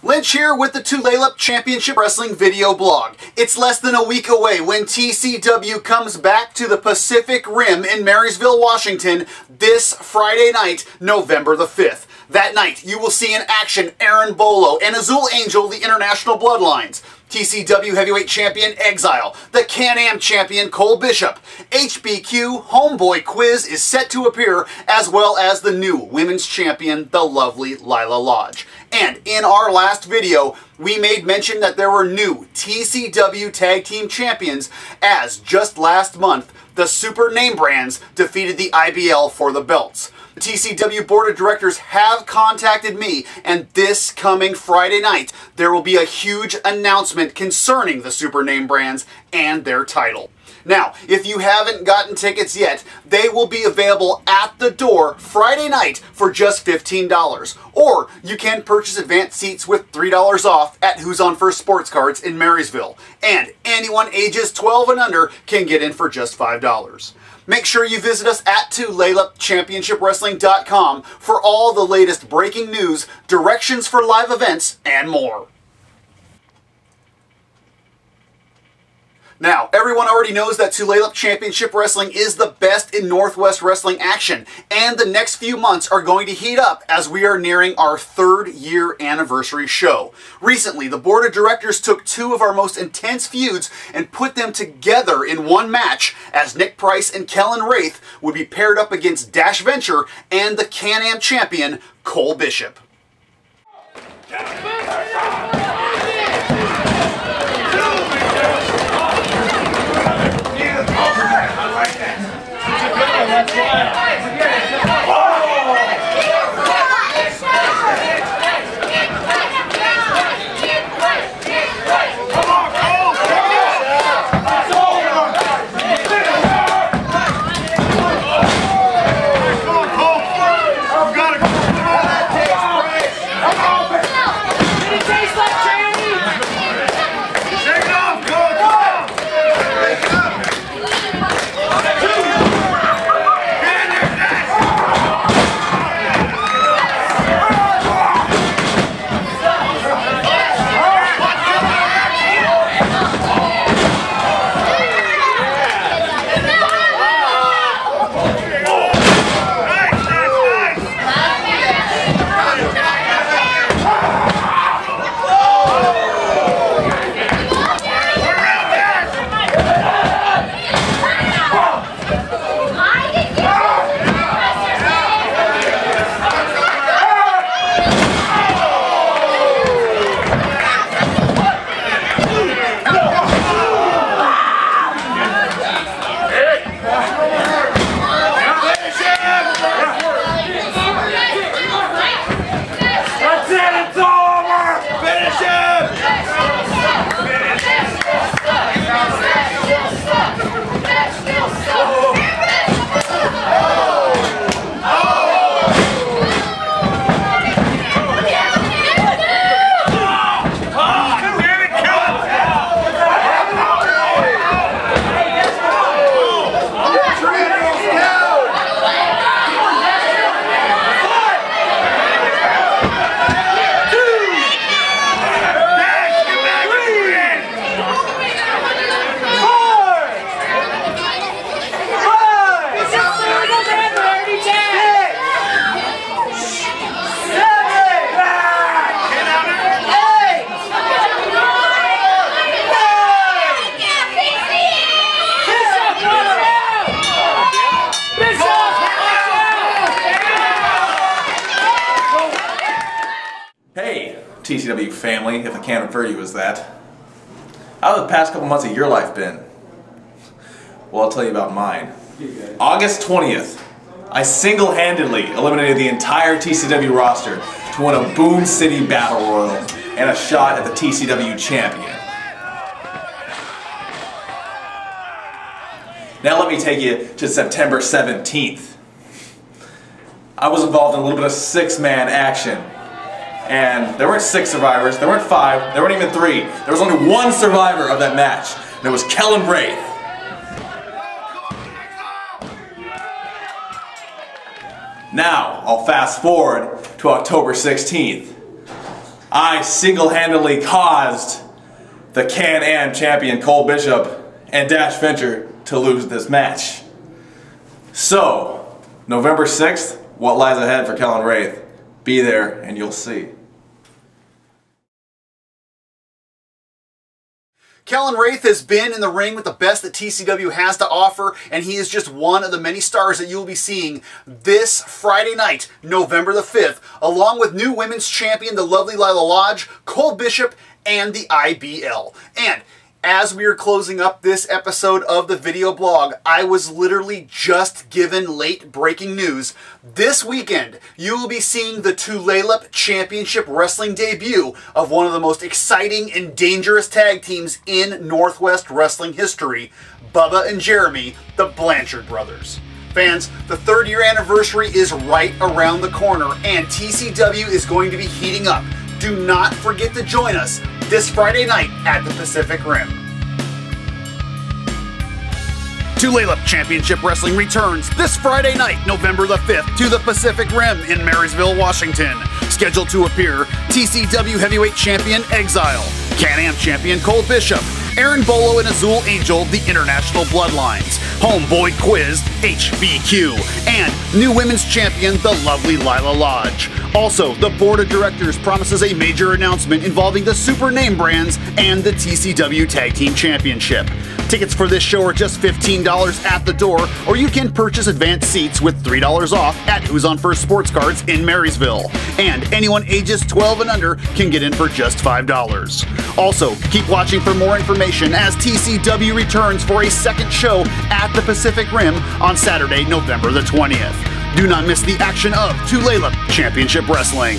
Lynch here with the Tulalip Championship Wrestling video blog. It's less than a week away when TCW comes back to the Pacific Rim in Marysville, Washington this Friday night, November the 5th. That night, you will see in action Aaron Bolo and Azul Angel, the International Bloodlines. TCW Heavyweight Champion Exile, the Can-Am Champion Cole Bishop, HBQ Homeboy Quiz is set to appear, as well as the new Women's Champion, the lovely Lila Lodge. And in our last video, we made mention that there were new TCW Tag Team Champions, as just last month, the Super Name Brands defeated the IBL for the belts. The TCW Board of Directors have contacted me, and this coming Friday night, there will be a huge announcement concerning the Super Name Brands and their title. Now, if you haven't gotten tickets yet, they will be available at the door Friday night for just $15. Or you can purchase advanced seats with $3 off at Who's on First Sports Cards in Marysville. And anyone ages 12 and under can get in for just $5. Make sure you visit us at TulalipChampionshipWrestling.com for all the latest breaking news, directions for live events, and more. Now, everyone already knows that Tulalip Championship Wrestling is the best in Northwest Wrestling action, and the next few months are going to heat up as we are nearing our third year anniversary show. Recently, the board of directors took two of our most intense feuds and put them together in one match as Nick Price and Kellen Wraith would be paired up against Dash Venture and the Can-Am champion, Cole Bishop. Yeah. TCW family, if I can't refer you as that. How have the past couple months of your life been? Well, I'll tell you about mine. August 20th, I single-handedly eliminated the entire TCW roster to win a Boom City Battle Royal and a shot at the TCW champion. Now let me take you to September 17th. I was involved in a little bit of six-man action and there weren't six survivors, there weren't five, there weren't even three. There was only one survivor of that match, and it was Kellen Wraith. Now, I'll fast forward to October 16th. I single-handedly caused the Can-Am champion Cole Bishop and Dash Fincher to lose this match. So, November 6th, what lies ahead for Kellen Wraith? Be there and you'll see. Kellen Wraith has been in the ring with the best that TCW has to offer, and he is just one of the many stars that you will be seeing this Friday night, November the 5th, along with new women's champion, the lovely Lila Lodge, Cole Bishop, and the IBL. And as we are closing up this episode of the video blog, I was literally just given late breaking news. This weekend, you will be seeing the Tulalip Championship Wrestling debut of one of the most exciting and dangerous tag teams in Northwest Wrestling history, Bubba and Jeremy, the Blanchard Brothers. Fans, the third year anniversary is right around the corner, and TCW is going to be heating up. Do not forget to join us this Friday night at the Pacific Rim. Tulalip Championship Wrestling returns this Friday night, November the 5th, to the Pacific Rim in Marysville, Washington. Scheduled to appear TCW Heavyweight Champion Exile, Can-Am Champion Cole Bishop, Aaron Bolo and Azul Angel, the International Bloodlines, Homeboy Quiz, HBQ, and new women's champion, the lovely Lila Lodge. Also, the board of directors promises a major announcement involving the super name brands and the TCW Tag Team Championship. Tickets for this show are just $15 at the door, or you can purchase advanced seats with $3 off at Who's on First Sports Cards in Marysville. And anyone ages 12 and under can get in for just $5. Also, keep watching for more information as TCW returns for a second show at the Pacific Rim on Saturday, November the 20th. Do not miss the action of Tulalip Championship Wrestling.